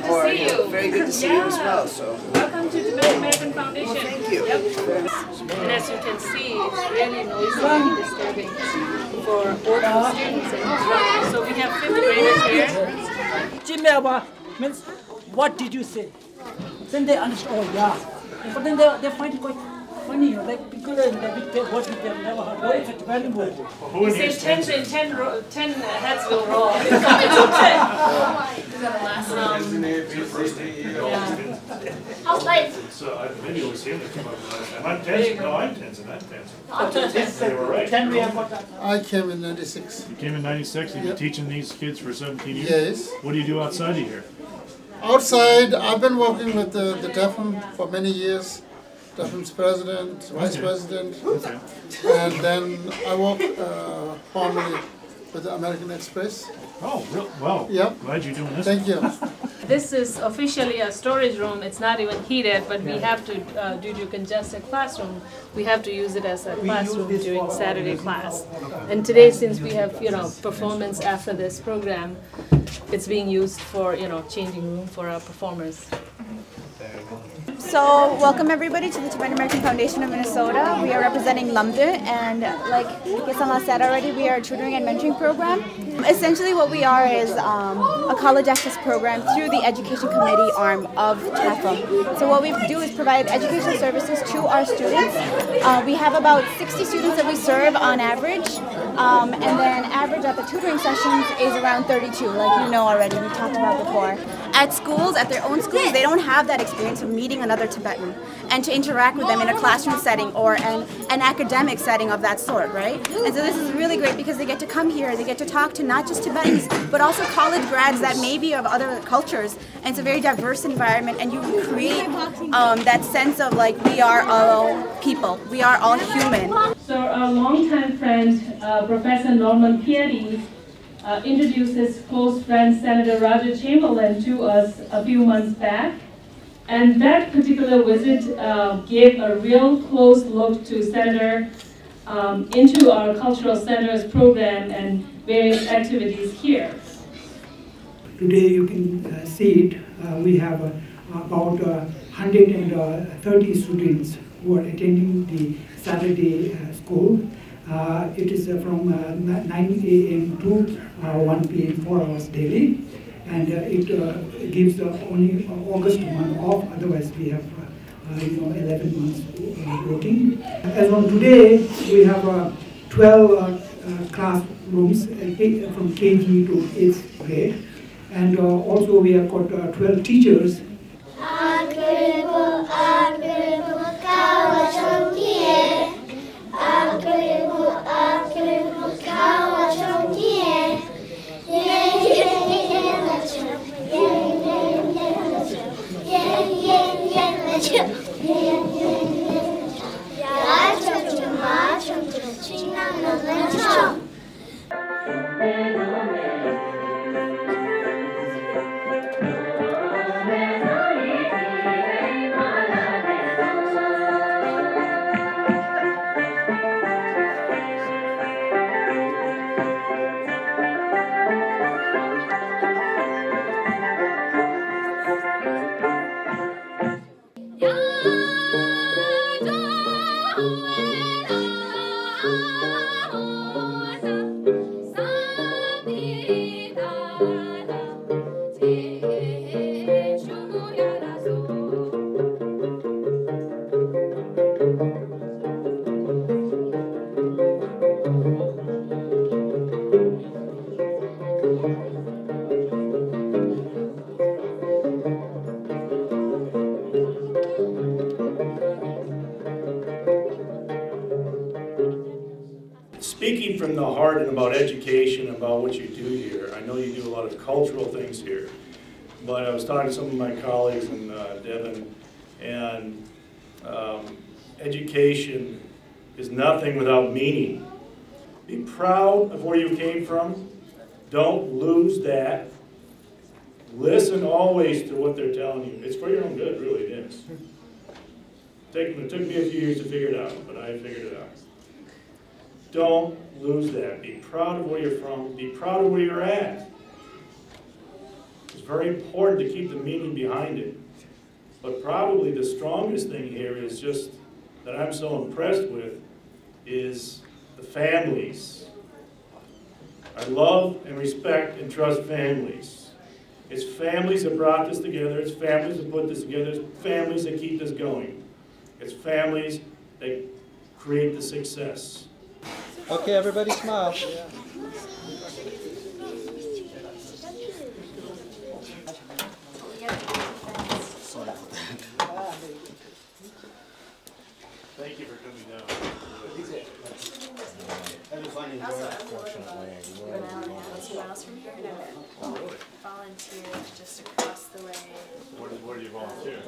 good to see you. Very good to see you as well, so. Welcome to Tibetan American Foundation. Well, thank you. Yep. And as you can see, it's really noisy and disturbing for both the students and instructors. So we have fifth graders here. Jimewa means what did you say? Then they understand, oh yeah. But then they, they find it quite funny, you know, like because they, they, what we have never heard. What is it, valuable? Who in He here says 10, stands 10, 10, ro- 10 heads will roll. So uh, I maybe always hear this come up. Am I dancing? No, I'm dancing. I'm dancing. They were right. Then we have got. I came in 96. You came in '96. You've been Yep. teaching these kids for 17 years. Yes. What do you do outside of here? Outside, I've been working with the, the TAFM for many years. TAFM's president, vice president, and then I work uh, formerly with the American Express. Oh, real, well. Yep. Glad you're doing this. Thank you. This is officially a storage room. It's not even heated, but we have to, uh, due to congested classroom, we have to use it as a classroom during Saturday class. And today, since we have, you know, performance after this program, it's being used for, you know, changing room for our performers. So, welcome everybody to the Tibetan American Foundation of Minnesota. We are representing Lamton, and like Kesala said already, we are a tutoring and mentoring program. Essentially, what we are is um, a college access program through the education committee arm of TAFM. So, what we do is provide education services to our students. Uh, we have about 60 students that we serve on average, um, and then average at the tutoring sessions is around 32, like you know already, we talked about before. At schools, at their own schools, they don't have that experience of meeting another Tibetan and to interact with them in a classroom setting or an, an academic setting of that sort, right? And so this is really great because they get to come here, they get to talk to not just Tibetans, but also college grads that may be of other cultures. And it's a very diverse environment, and you create um, that sense of like we are all people, we are all human. So our longtime friend, uh, Professor Norman Piety, uh, introduced his close friend Senator Roger Chamberlain to us a few months back. And that particular visit uh, gave a real close look to Senator um, into our cultural centers program and various activities here. Today you can uh, see it. Uh, we have uh, about uh, 130 students who are attending the Saturday uh, school. Uh, it is uh, from uh, 9 a.m. to uh, 1 p.m. four hours daily, and it gives only August month off. Otherwise, we have you know 11 months working. As on today, we have uh, 12 uh, uh, classrooms from KG to 8th grade. And also we have got uh, 12 teachers from the heart and about education, about what you do here, I know you do a lot of cultural things here, but I was talking to some of my colleagues in uh, Devon, and um, education is nothing without meaning. Be proud of where you came from. Don't lose that. Listen always to what they're telling you. It's for your own good, really, it is. Take, it took me a few years to figure it out, but I figured it out. Don't lose that. Be proud of where you're from. Be proud of where you're at. It's very important to keep the meaning behind it. But probably the strongest thing here is just, that I'm so impressed with, is the families. I love and respect and trust families. It's families that brought this together, it's families that put this together, it's families that keep this going. It's families that create the success. Okay, everybody smile. Thank you for coming down. An hour and a two miles from here, and I volunteered just across the way. Where, where do you volunteer?